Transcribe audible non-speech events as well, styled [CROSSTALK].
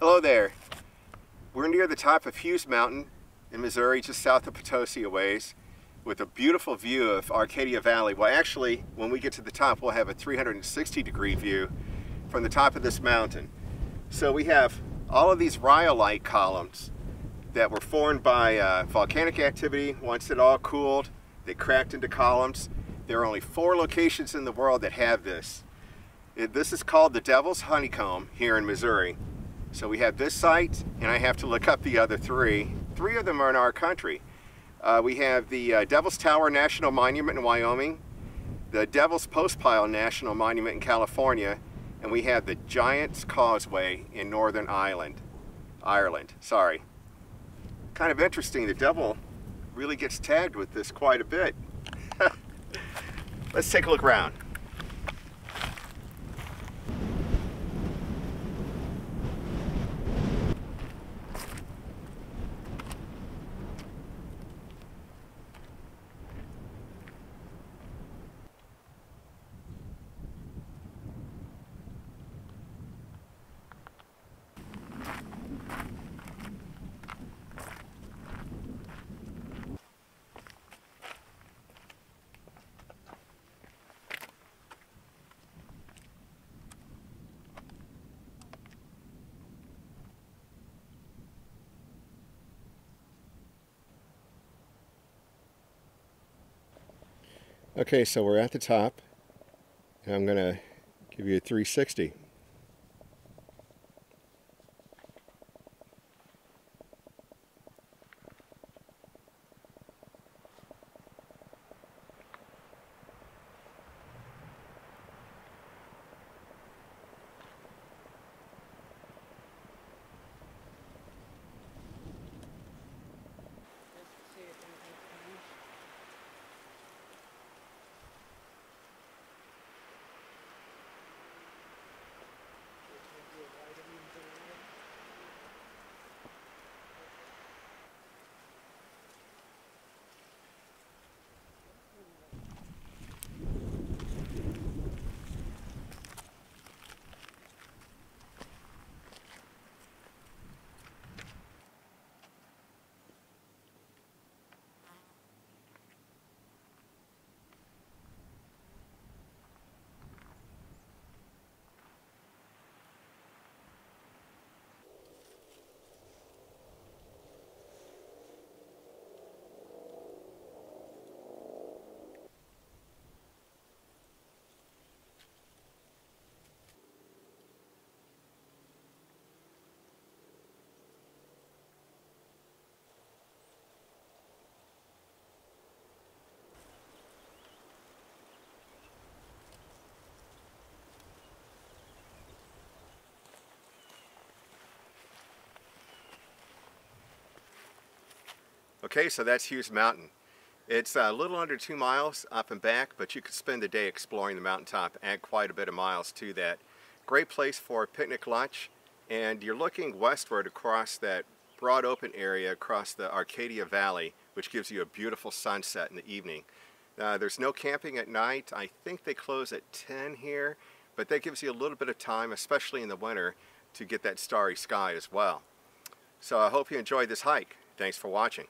Hello there. We're near the top of Hughes Mountain in Missouri, just south of Potosi a ways, with a beautiful view of Arcadia Valley. Well, actually, when we get to the top, we'll have a 360 degree view from the top of this mountain. So we have all of these rhyolite columns that were formed by uh, volcanic activity. Once it all cooled, they cracked into columns. There are only four locations in the world that have this. It, this is called the Devil's Honeycomb here in Missouri. So we have this site, and I have to look up the other three. Three of them are in our country. Uh, we have the uh, Devil's Tower National Monument in Wyoming, the Devil's Postpile National Monument in California, and we have the Giant's Causeway in Northern Ireland. Ireland, sorry. Kind of interesting, the devil really gets tagged with this quite a bit. [LAUGHS] Let's take a look around. Okay, so we're at the top. And I'm going to give you a 360. Okay, so that's Hughes Mountain. It's a little under two miles up and back, but you could spend the day exploring the mountaintop, add quite a bit of miles to that. Great place for a picnic lunch, and you're looking westward across that broad open area across the Arcadia Valley, which gives you a beautiful sunset in the evening. Uh, there's no camping at night. I think they close at 10 here, but that gives you a little bit of time, especially in the winter, to get that starry sky as well. So I hope you enjoyed this hike. Thanks for watching.